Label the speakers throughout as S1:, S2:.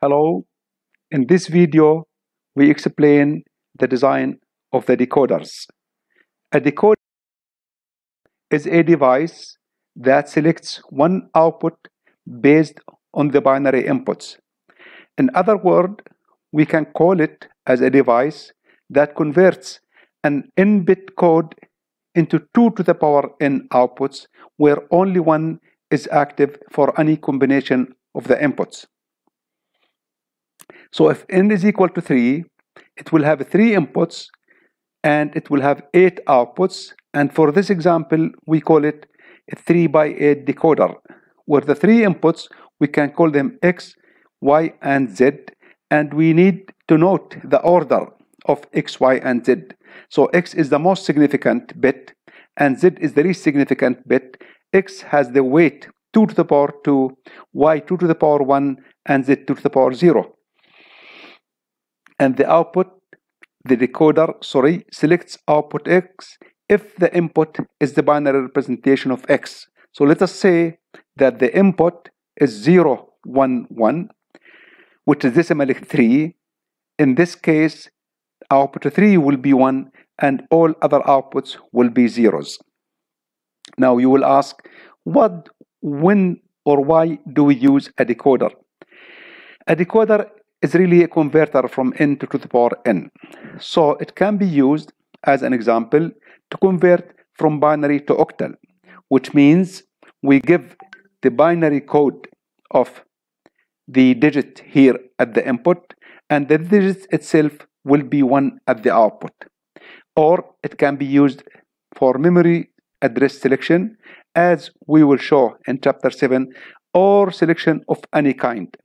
S1: Hello, in this video we explain the design of the decoders. A decoder is a device that selects one output based on the binary inputs. In other words, we can call it as a device that converts an n-bit code into 2 to the power n outputs where only one is active for any combination of the inputs. So if n is equal to 3, it will have 3 inputs and it will have 8 outputs. And for this example, we call it a 3 by 8 decoder, where the 3 inputs, we can call them x, y, and z. And we need to note the order of x, y, and z. So x is the most significant bit, and z is the least significant bit. x has the weight 2 to the power 2, y 2 to the power 1, and z 2 to the power 0 and the output the decoder sorry selects output x if the input is the binary representation of x. So let us say that the input is 0 1 1 which is decimally 3 in this case output 3 will be 1 and all other outputs will be zeros. Now you will ask what when or why do we use a decoder? A decoder is really a converter from n to, to the power n. So it can be used as an example to convert from binary to octal, which means we give the binary code of the digit here at the input and the digit itself will be 1 at the output. Or it can be used for memory address selection as we will show in chapter 7 or selection of any kind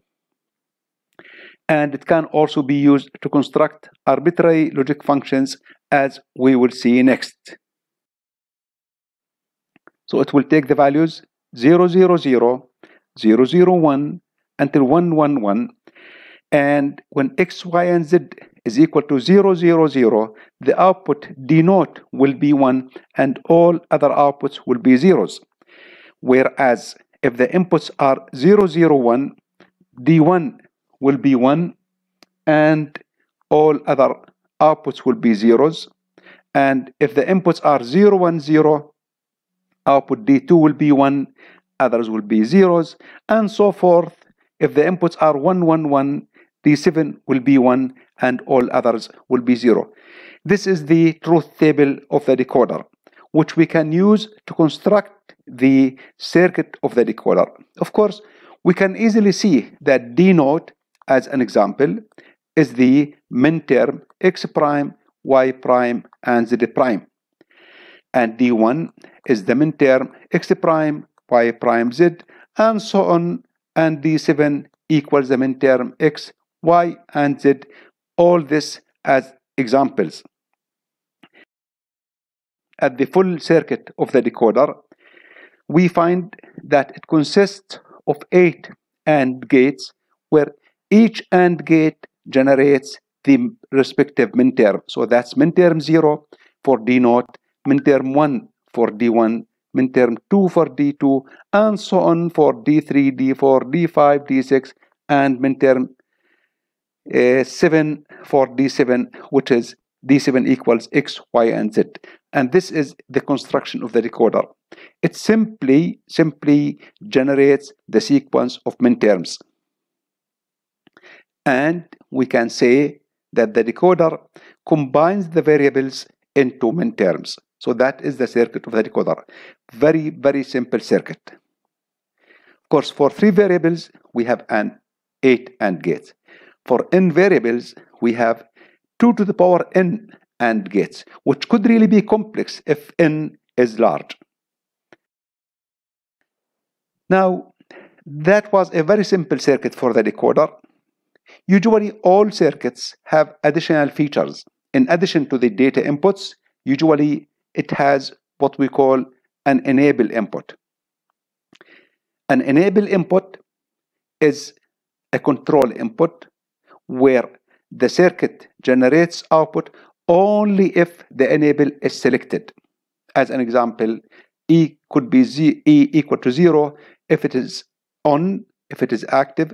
S1: and it can also be used to construct arbitrary logic functions as we will see next. So it will take the values 0, 0, 0, 0, 0, 1 until 1, 1, 1 and when x, y, and z is equal to 0, 0, 0, the output d naught will be 1 and all other outputs will be zeros. Whereas if the inputs are 0, 0, 1, d1 will be 1 and all other outputs will be zeros. And if the inputs are 0 1 0 output d2 will be 1 others will be zeros and so forth. If the inputs are 1 1 1 d7 will be 1 and all others will be 0 this is the truth table of the decoder which we can use to construct the circuit of the decoder. Of course we can easily see that d naught as an example is the min term x prime, y prime, and z prime. And d1 is the min term x prime, y prime, z, and so on. And d7 equals the min term x, y, and z. All this as examples. At the full circuit of the decoder, we find that it consists of eight AND gates where each AND gate generates the respective min term. So that's min term 0 for D naught, min term 1 for D1, min term 2 for D2, and so on for D3, D4, D5, D6, and min term uh, 7 for D7, which is D7 equals X, Y, and Z. And this is the construction of the decoder. It simply, simply generates the sequence of min terms and we can say that the decoder combines the variables into min terms. So that is the circuit of the decoder. Very, very simple circuit. Of course, for three variables, we have an 8 AND gates. For n variables, we have 2 to the power n AND gates, which could really be complex if n is large. Now, that was a very simple circuit for the decoder. Usually all circuits have additional features. In addition to the data inputs, usually it has what we call an enable input. An enable input is a control input where the circuit generates output only if the enable is selected. As an example, E could be Z, E equal to 0 if it is on, if it is active,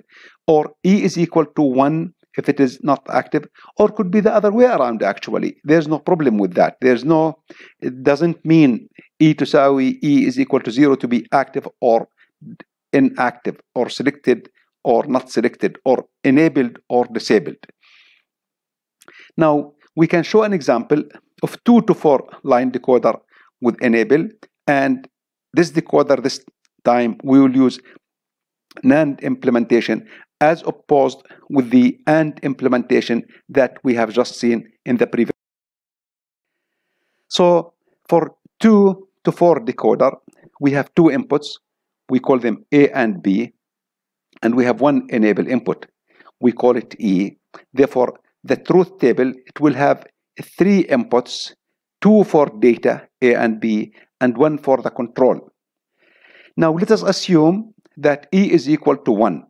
S1: or E is equal to 1 if it is not active or could be the other way around actually. There's no problem with that. There's no it doesn't mean E to Sawi E is equal to 0 to be active or inactive or selected or not selected or enabled or disabled. Now we can show an example of 2 to 4 line decoder with enable and this decoder this time we will use NAND implementation as opposed with the AND implementation that we have just seen in the previous. So for 2 to 4 decoder, we have two inputs. We call them A and B. And we have one enable input. We call it E. Therefore, the truth table, it will have three inputs, two for data, A and B, and one for the control. Now let us assume that E is equal to 1.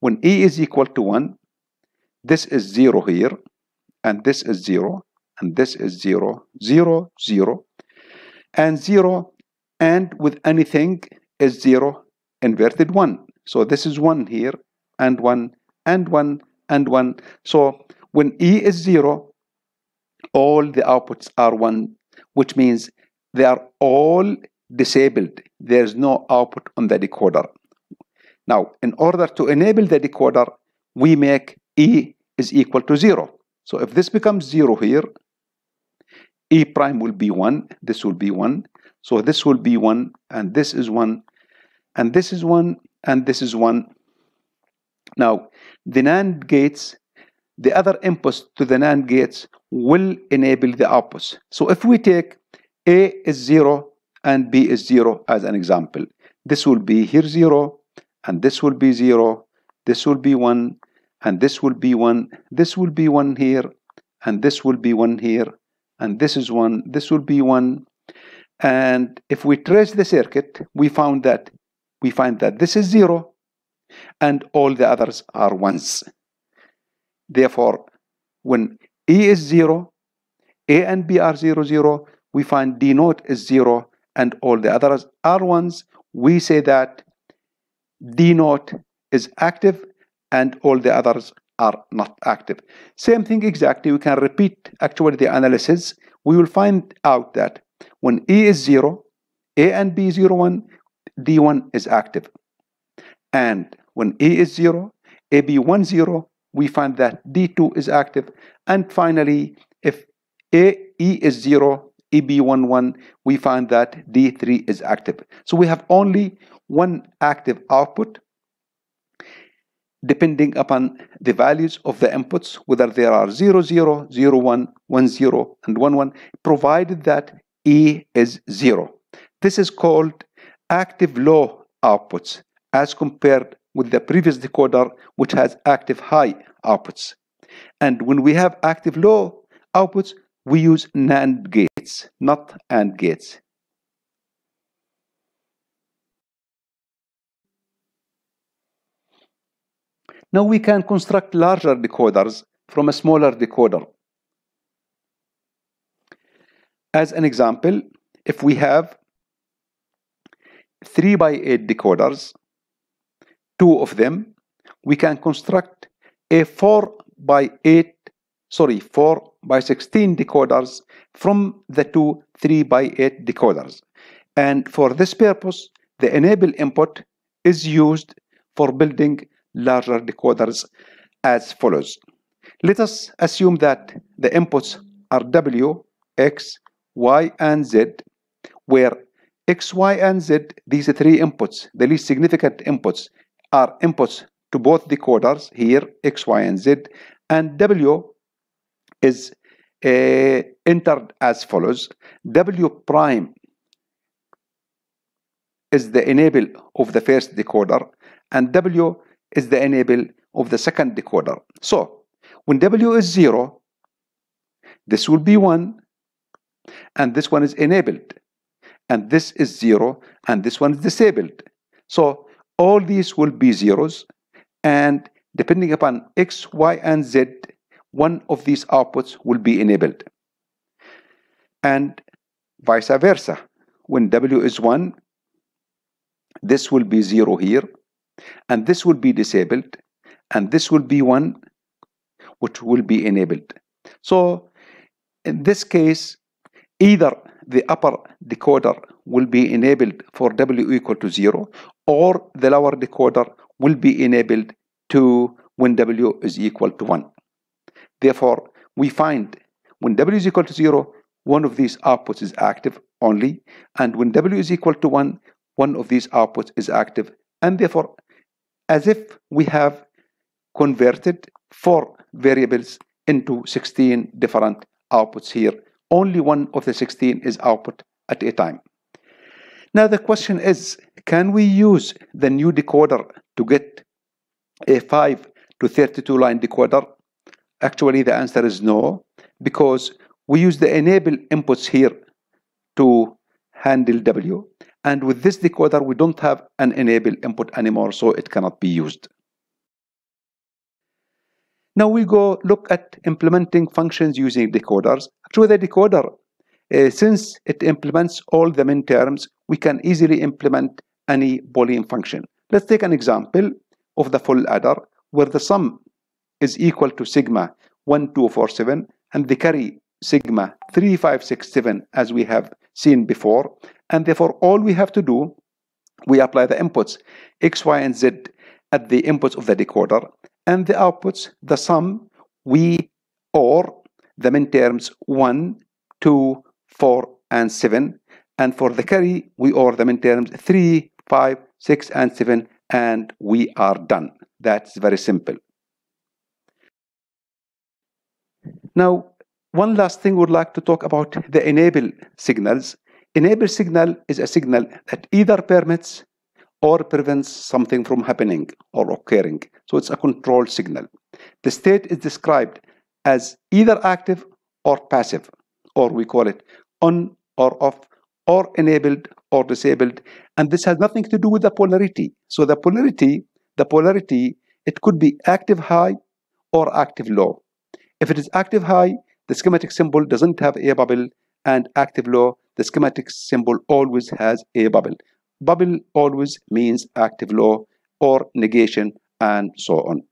S1: When E is equal to 1, this is 0 here, and this is 0, and this is 0, 0, 0, and 0, and with anything is 0, inverted 1. So this is 1 here, and 1, and 1, and 1. So when E is 0, all the outputs are 1, which means they are all disabled. There's no output on the decoder. Now, in order to enable the decoder, we make E is equal to 0. So if this becomes 0 here, E prime will be 1, this will be 1. So this will be 1, and this is 1, and this is 1, and this is 1. Now, the NAND gates, the other inputs to the NAND gates will enable the outputs. So if we take A is 0 and B is 0 as an example, this will be here 0, and this will be 0 this will be 1 and this will be 1 this will be 1 here and this will be 1 here and this is 1 this will be 1 and if we trace the circuit we found that we find that this is 0 and all the others are ones. Therefore when E is 0 A and B are 0 0 we find D naught is 0 and all the others are ones we say that D naught is active and all the others are not active. Same thing exactly, we can repeat actually the analysis. We will find out that when E is 0, A and B 0, 1, D1 is active. And when A is 0, AB 1, 0, we find that D2 is active. And finally, if A, E is 0, EB1, 1, we find that D3 is active. So we have only one active output depending upon the values of the inputs, whether there are 0, 0, 0, 1, 1, 0, and 1, 1, provided that E is 0. This is called active low outputs as compared with the previous decoder which has active high outputs. And when we have active low outputs, we use NAND gates, not AND gates. Now we can construct larger decoders from a smaller decoder. As an example, if we have 3 by 8 decoders, two of them, we can construct a 4 by 8, sorry, 4 by 16 decoders from the two 3 by 8 decoders. And for this purpose, the enable input is used for building larger decoders as follows. Let us assume that the inputs are W, X, Y, and Z, where X, Y, and Z, these three inputs, the least significant inputs, are inputs to both decoders here, X, Y, and Z, and W is uh, entered as follows. W prime is the enable of the first decoder, and W is the enable of the second decoder. So when W is 0, this will be 1, and this one is enabled. And this is 0, and this one is disabled. So all these will be zeros, and depending upon X, Y, and Z, one of these outputs will be enabled. And vice versa. When W is 1, this will be 0 here, and this will be disabled and this will be one which will be enabled so in this case either the upper decoder will be enabled for w equal to 0 or the lower decoder will be enabled to when w is equal to 1 therefore we find when w is equal to 0 one of these outputs is active only and when w is equal to 1 one of these outputs is active. And therefore as if we have converted four variables into 16 different outputs here only one of the 16 is output at a time. Now the question is can we use the new decoder to get a 5 to 32 line decoder actually the answer is no because we use the enable inputs here to handle W and with this decoder we don't have an enable input anymore so it cannot be used. Now we go look at implementing functions using decoders. Actually the decoder uh, since it implements all the min terms we can easily implement any Boolean function. Let's take an example of the full adder where the sum is equal to sigma 1247 and the carry sigma 3567 as we have seen before. And therefore all we have to do we apply the inputs x y and z at the inputs of the decoder and the outputs the sum we or the min terms 1 2 4 and 7 and for the carry we or the min terms 3 5 6 and 7 and we are done. That's very simple now one last thing we'd like to talk about the enable signals. Enable signal is a signal that either permits or prevents something from happening or occurring. So it's a control signal. The state is described as either active or passive, or we call it on or off, or enabled or disabled. And this has nothing to do with the polarity. So the polarity, the polarity, it could be active high or active low. If it is active high, the schematic symbol doesn't have a bubble and active low the schematic symbol always has a bubble. Bubble always means active low or negation and so on